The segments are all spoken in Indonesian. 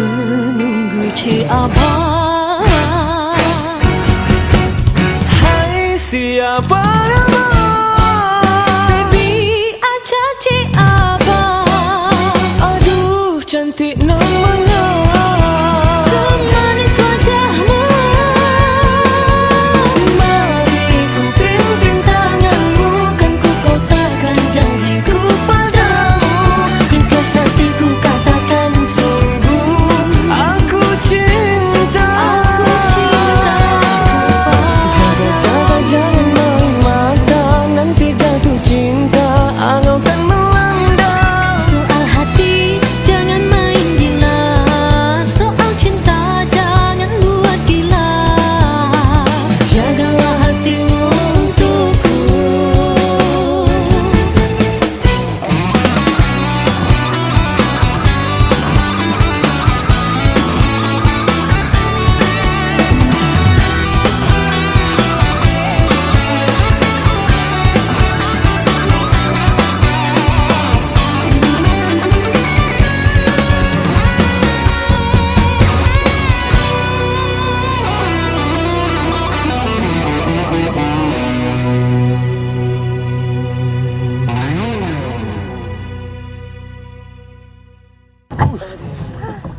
Menunggu abang Hai siapa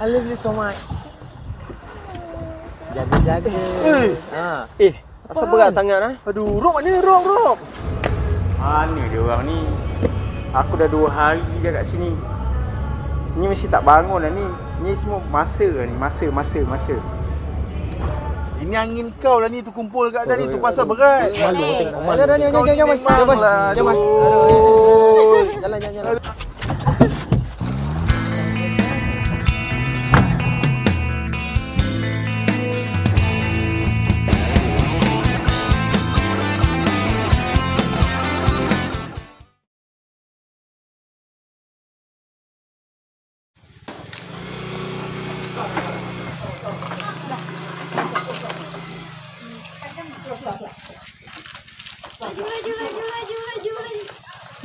I love you so much Jaga-jaga. Eh. Ha. Eh, asal berat sangat ah? Aduh, Rob mana Rob, Rob? Mana dia orang ni? Aku dah dua hari dah kat sini. Ni mesti tak bangun lah ni. Ni semua masa lah ni. Masa, masa, masa. Ini angin kau lah ni tu kumpul kat tadi tu pasal berat. Malu malu. Dah jom. Jom. Lah, Jom. aduh. Jalan jalan jalan.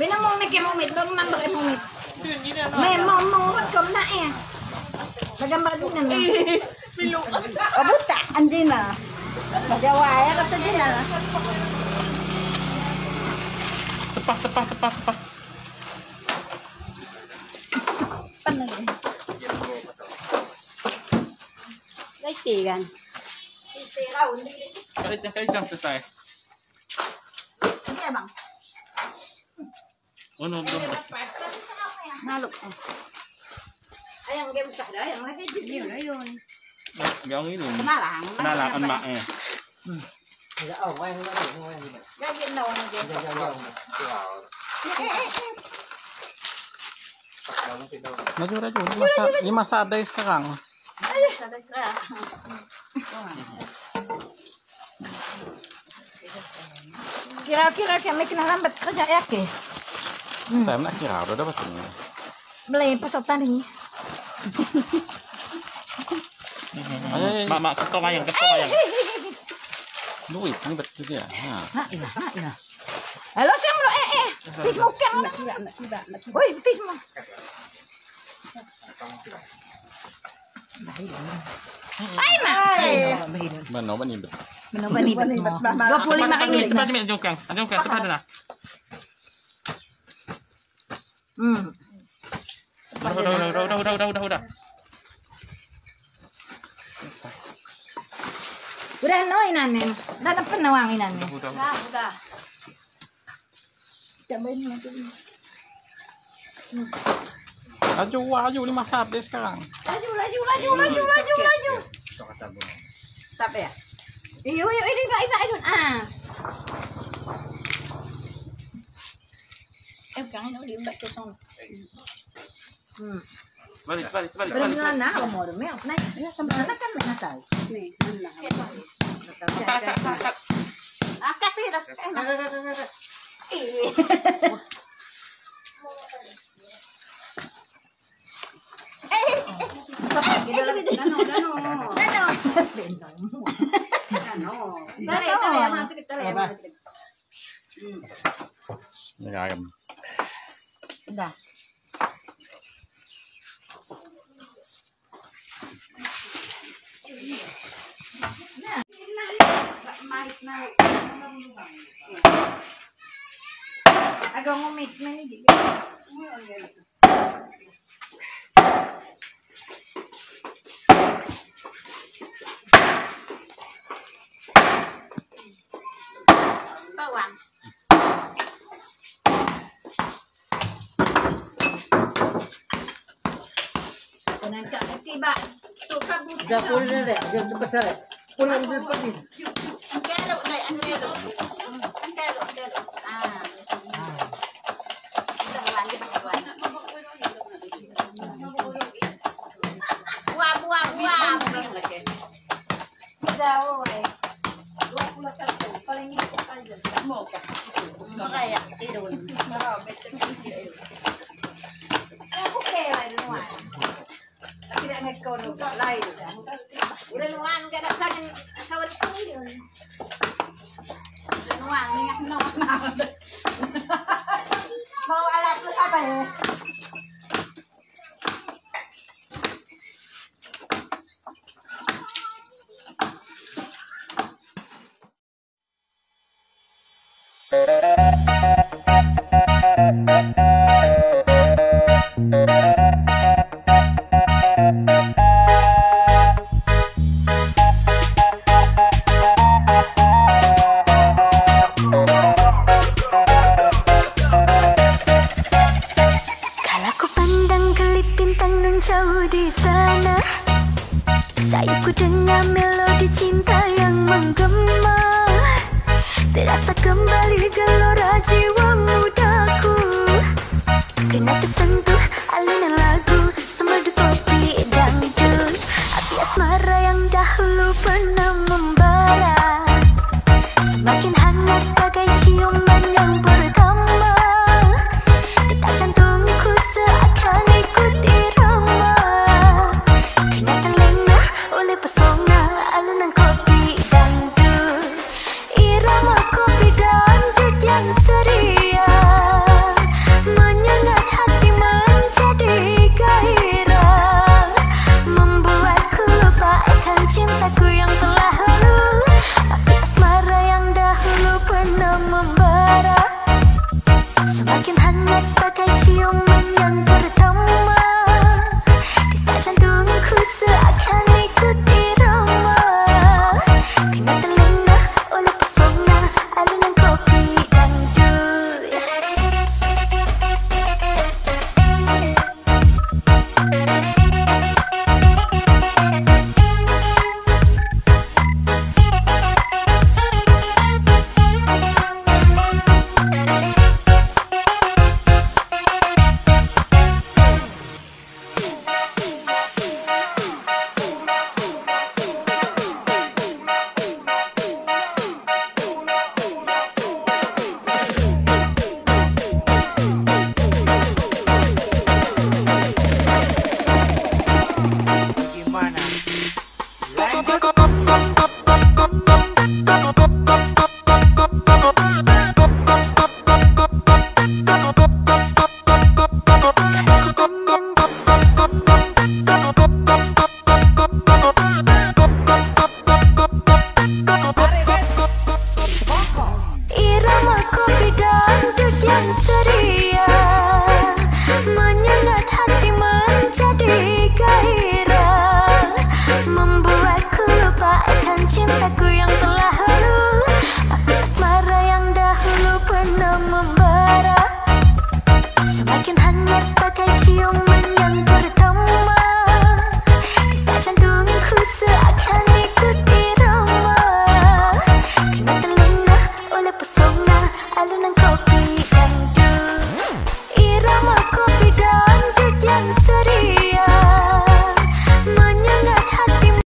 Pinamumig yung mumig, bago mabakay mumig. May mamungot ko na eh. Magambar din na. O buta, andi na. Magawaya ka sa din na. Tepak, tepak, tepak, tepak. Panagay. Gaitigan. Gaitigan. Kalisang, kalisang sa cái Hindi, bang. Oh no, belum. Nalok. Ayang game sa dah, yang lagi jadi yun, yun. Yang ini. Kenalang. Kenalan emak eh. Ya, oh, main. Lagi na wala dyan. Laju laju. Ini masa ini masa ada sekarang. Kira-kira kami kinalambat kerja ya ke? Saya nak kira udah dapat ini. Beli pasok tadi. Ayo, ayo, Mak, mak, ketong ayang, ketong ayang. duit ini betul dia. Ha. Ha, ina, ha, ina. Halo, siya mo, eh, eh. Tis mo ka. Uy, tis mo. Ay, ma. Mana mana ini? Ano ba ni mo? 25 ringgit Cepat, na. cepat, jongkang. Jongkang, cepat dah Hmm. Udah, udah, udah, udah, udah, udah, udah, udah. Udah no inanin. Dalam penawang inanin. Udah, udah. Udah, udah. Laju laju ini masa ada sekarang. Laju, laju, laju, laju, laju, laju. Sabi ya? Iyo, iyo, ini iba, iba, iba. Ah. Eh, kangin ulit ba ito song? Hmm. Balik, balik, balik, Pero nila na, ako mo, may, na, na, kan may nasal. Tak, tak, tak, tak. Akat eh, eh, Eh. Eh, eh, dano, dano. Dano. Dano. Tali, tali, ang tali, da. Dah pun dah dah. Jom cepat saya. Pulang dulu pagi. Ang kero, dai, ang kero. Ang kero, ang kero. Ah. Di ba dalawan? Buah, buah, buah. Itu aja. Mau rin naman. Tidak nagkono lain. Udah nuan gak ada sangan kawan yun. Udah. jauh di sana. Sayapku dengar melodi cinta yang menggema. Terasa kembali gelora jiwa mudaku. Kena tersentuh aliran cintaku yang telah